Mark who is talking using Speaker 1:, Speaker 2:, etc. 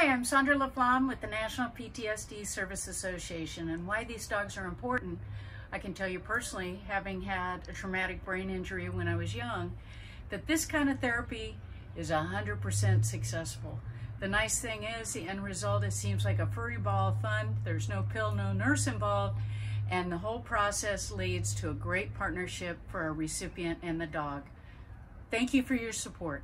Speaker 1: Hi, I'm Sandra LaFlamme with the National PTSD Service Association and why these dogs are important. I can tell you personally, having had a traumatic brain injury when I was young, that this kind of therapy is 100% successful. The nice thing is the end result, it seems like a furry ball of fun. There's no pill, no nurse involved, and the whole process leads to a great partnership for a recipient and the dog. Thank you for your support.